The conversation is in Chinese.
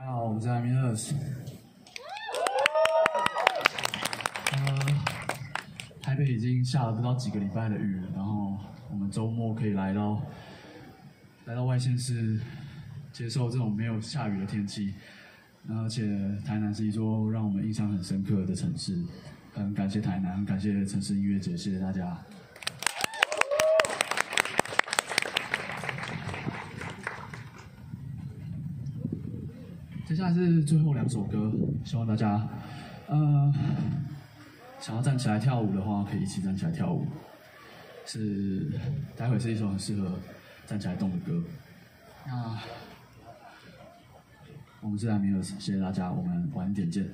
大家好，我们是 i m i n u s 呃，台北已经下了不到几个礼拜的雨了，然后我们周末可以来到来到外县市，接受这种没有下雨的天气。而且台南是一座让我们印象很深刻的城市，很感谢台南，感谢城市音乐节，谢谢大家。接下来是最后两首歌，希望大家，呃，想要站起来跳舞的话，可以一起站起来跳舞。是，待会是一首很适合站起来动的歌。那我们是来明尔，谢谢大家，我们晚点见。